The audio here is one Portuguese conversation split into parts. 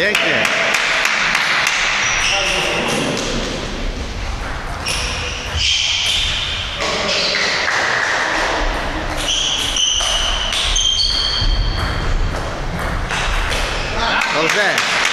Pięknie. Dobrze. Pięknie.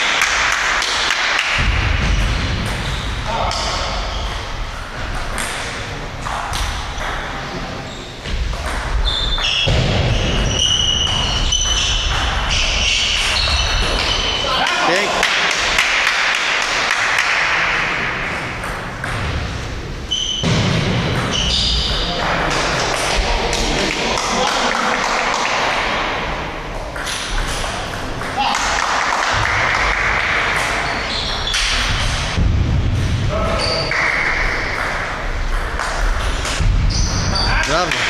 Правда?